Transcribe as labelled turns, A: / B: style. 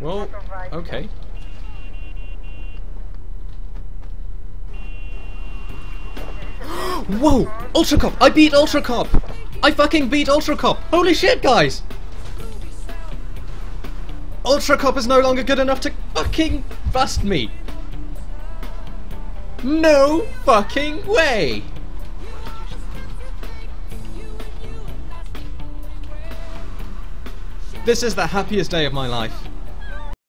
A: Well, okay. Whoa! Ultra Cop! I beat Ultra Cop! I fucking beat Ultra Cop! Holy shit, guys! Ultra Cop is no longer good enough to fucking bust me! No fucking way! This is the happiest day of my life.